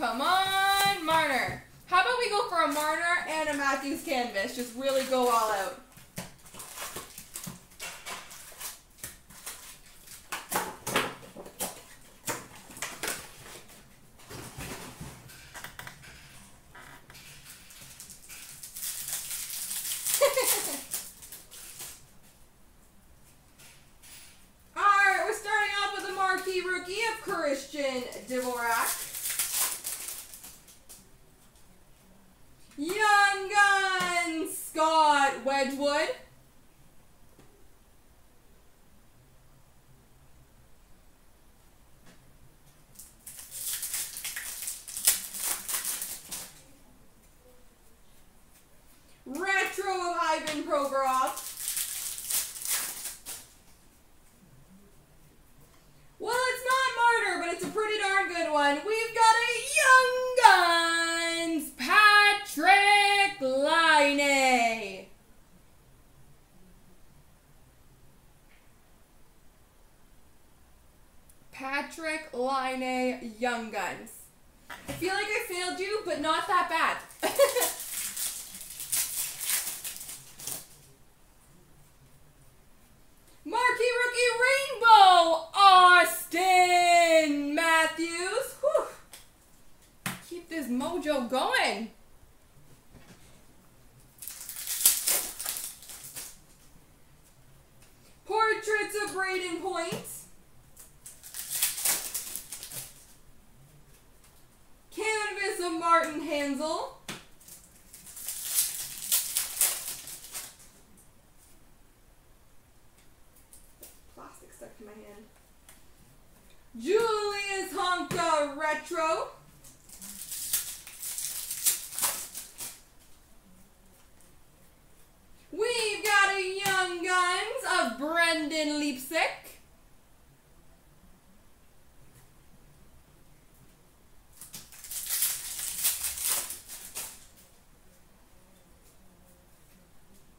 Come on, Marner. How about we go for a Marner and a Matthews canvas? Just really go all out. Alright, we're starting off with marquee rookie of Christian Dvorak. Young Guns, Scott Wedgewood. Retro of Ivan Provorov. Well, it's not Martyr, but it's a pretty darn good one. We've got a Young Guns Patrik Laine. Patrik Laine Young Guns. I feel like I failed you, but not that bad. Marquee Rookie Rainbow, Auston Matthews. Whew. Keep this mojo going. Portraits of Brayden Point. Canvas of Hansel. Plastic stuck to my hand. Julius Honka Retro. We've got a Young Guns of Brendan Leipsic.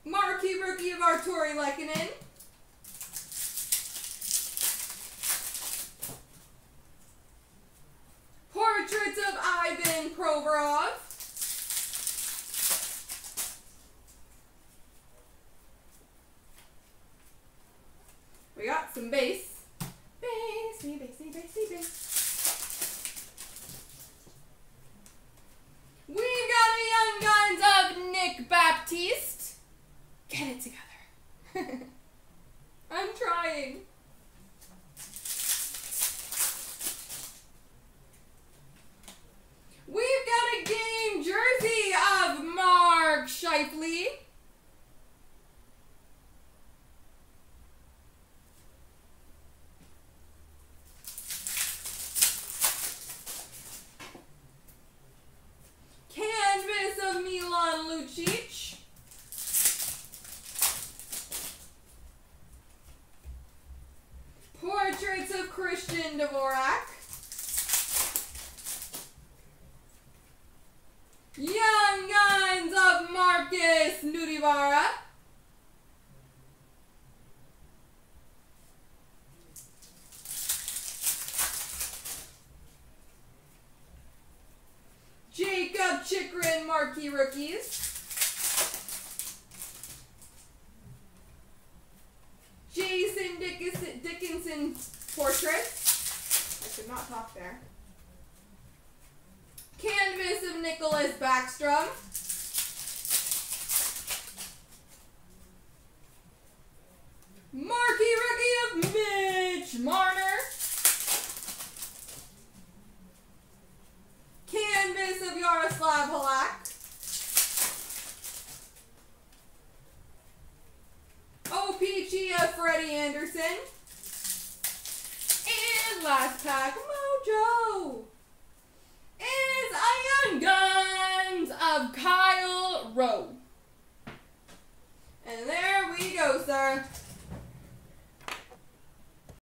Marquee Rookie of Artturi Lehkonen. Portraits of Ivan Provorov. We got some base. Basey, basey, basey, base. We've got a Young Guns of Nick Baptiste. Get it together. I'm trying. We've got a game jersey of Mark Scheifele. Canvas of Milan Lucic. Portraits of Christian Dvorak. Young Guns of Markus Nutivaara. Jakob Chychrun Marquee Rookies. Portraits. I could not talk there. Canvas of Nicholas Backstrom. Marquee Rookie of Mitch Marner. Canvas of Yaroslav Halak. OPG of Freddie Andersen last pack, Mojo, is iron Guns of Kyle Rowe.